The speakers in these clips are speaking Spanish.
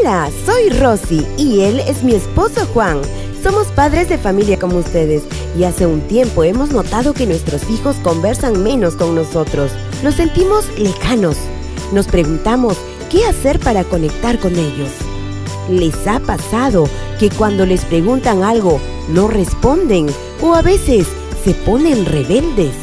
Hola, soy Rosy y él es mi esposo Juan. Somos padres de familia como ustedes y hace un tiempo hemos notado que nuestros hijos conversan menos con nosotros. Nos sentimos lejanos. Nos preguntamos qué hacer para conectar con ellos. ¿Les ha pasado que cuando les preguntan algo no responden o a veces se ponen rebeldes?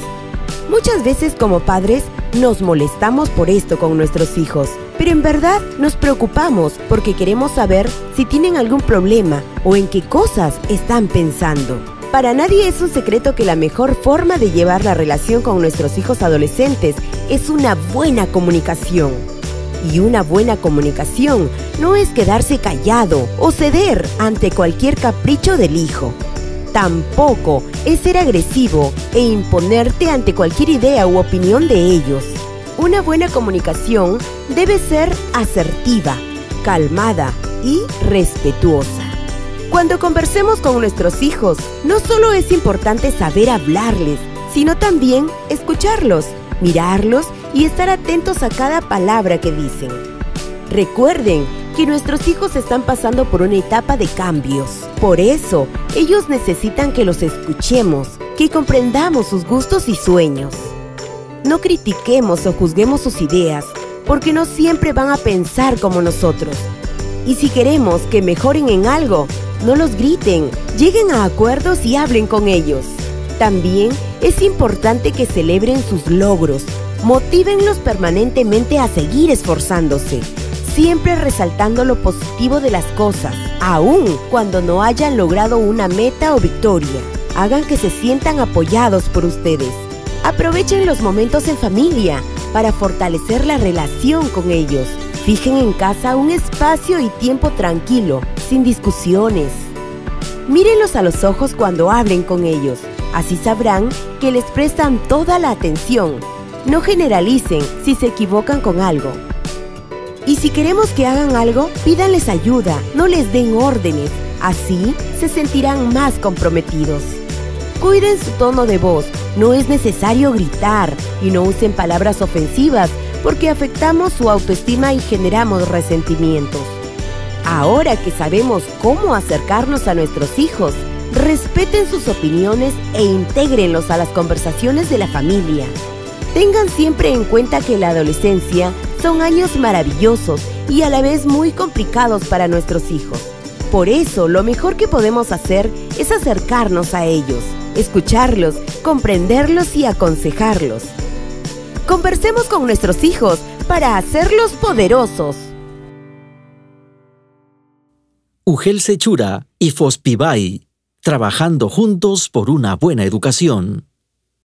Muchas veces como padres nos molestamos por esto con nuestros hijos, pero en verdad nos preocupamos porque queremos saber si tienen algún problema o en qué cosas están pensando. Para nadie es un secreto que la mejor forma de llevar la relación con nuestros hijos adolescentes es una buena comunicación. Y una buena comunicación no es quedarse callado o ceder ante cualquier capricho del hijo. Tampoco es ser agresivo e imponerte ante cualquier idea u opinión de ellos. Una buena comunicación debe ser asertiva, calmada y respetuosa. Cuando conversemos con nuestros hijos, no solo es importante saber hablarles, sino también escucharlos, mirarlos y estar atentos a cada palabra que dicen. Recuerden que nuestros hijos están pasando por una etapa de cambios. Por eso, ellos necesitan que los escuchemos, que comprendamos sus gustos y sueños. No critiquemos o juzguemos sus ideas, porque no siempre van a pensar como nosotros. Y si queremos que mejoren en algo, no los griten, lleguen a acuerdos y hablen con ellos. También es importante que celebren sus logros, motívenlos permanentemente a seguir esforzándose siempre resaltando lo positivo de las cosas, aun cuando no hayan logrado una meta o victoria. Hagan que se sientan apoyados por ustedes. Aprovechen los momentos en familia para fortalecer la relación con ellos. Fijen en casa un espacio y tiempo tranquilo, sin discusiones. Mírenlos a los ojos cuando hablen con ellos. Así sabrán que les prestan toda la atención. No generalicen si se equivocan con algo. Y si queremos que hagan algo, pídanles ayuda, no les den órdenes. Así se sentirán más comprometidos. Cuiden su tono de voz, no es necesario gritar y no usen palabras ofensivas porque afectamos su autoestima y generamos resentimientos. Ahora que sabemos cómo acercarnos a nuestros hijos, respeten sus opiniones e intégrenlos a las conversaciones de la familia. Tengan siempre en cuenta que la adolescencia son años maravillosos y a la vez muy complicados para nuestros hijos. Por eso, lo mejor que podemos hacer es acercarnos a ellos, escucharlos, comprenderlos y aconsejarlos. Conversemos con nuestros hijos para hacerlos poderosos. Ugel Sechura y Fospibay, trabajando juntos por una buena educación.